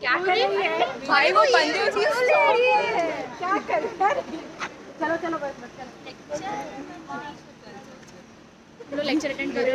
क्या कर रही है? भाई वो बंदे उठी ले रही है। क्या कर रही है? चलो चलो बस बस चलो। लेक्चर अटेंड करो।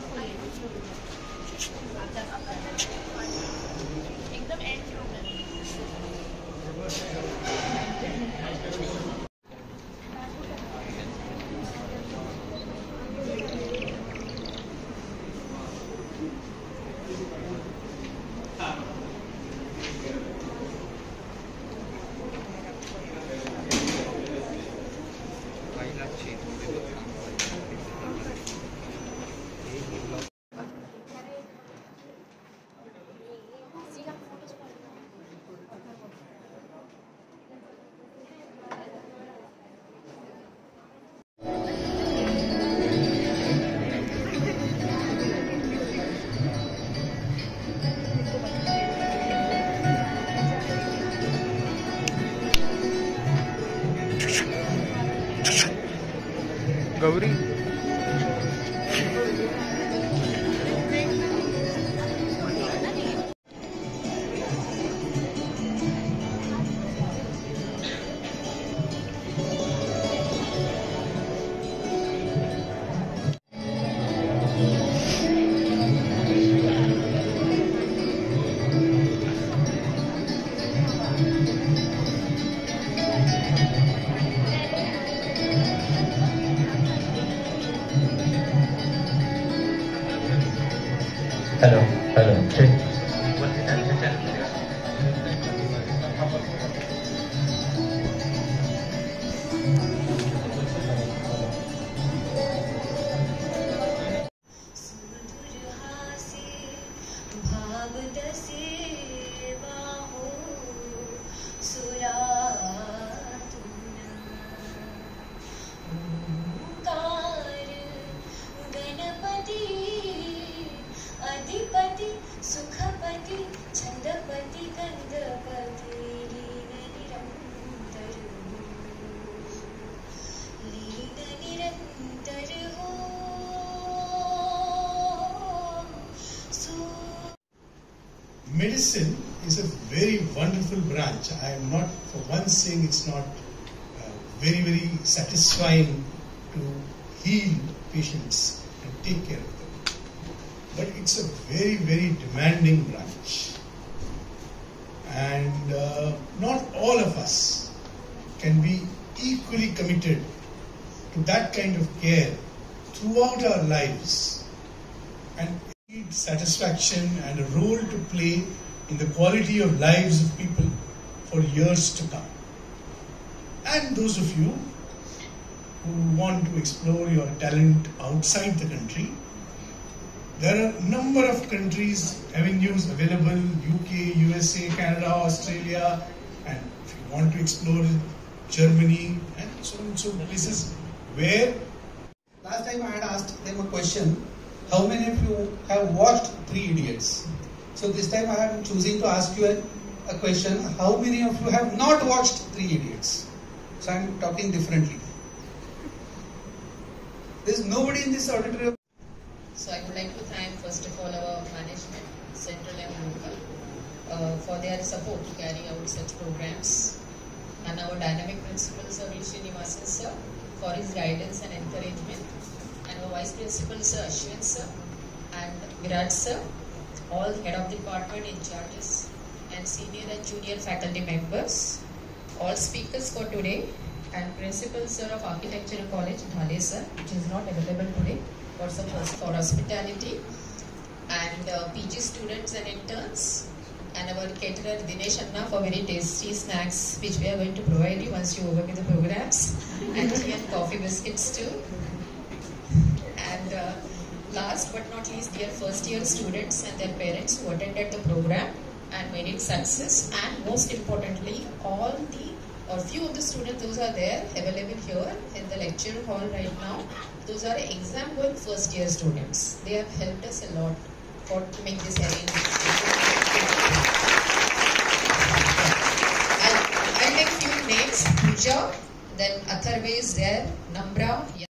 平板电脑，平板电脑，hello Hello，Hello，hello, 对。Medicine is a very wonderful branch. I am not for once saying it's not uh, very, very satisfying to heal patients and take care of them. But it's a very, very demanding branch. And uh, not all of us can be equally committed to that kind of care throughout our lives and need satisfaction and a role to play in the quality of lives of people for years to come. And those of you who want to explore your talent outside the country, there are a number of countries, avenues available UK, USA, Canada, Australia, and if you want to explore Germany, and so on and so places where Last time I had asked them a question how many of you have watched Three Idiots? So this time I am choosing to ask you a, a question how many of you have not watched Three Idiots? So I'm talking differently. There's nobody in this auditorium. So I would like to thank first of all our management, central and local, uh, for their support to carry out such programs, and our dynamic principal Sir. Srinivasan sir for his guidance and encouragement, and our vice principal Sir Ashwin sir and Virat sir, all head of department in charges, and senior and junior faculty members, all speakers for today, and principal sir of architecture college Dhale sir, which is not available today for some for hospitality, and uh, PG students and interns, and our caterer Dinesh Anna for very tasty snacks which we are going to provide you once you overview the programs, and tea and coffee biscuits too. And uh, last but not least, dear first year students and their parents who attended the program and made it success, and most importantly, all the or few of the students those are there available here in the lecture hall right now. Those are exam going first year students. They have helped us a lot for to make this arrangement. I'll, I'll take few names. Pooja, then Atharve is there, Namra.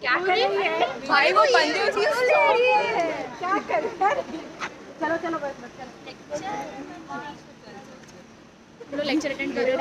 क्या कर रही है? भाई वो बंदे उसकी ले रही है। क्या कर रही है? चलो चलो बस बस चलो। लेक्चर अटेंड करो।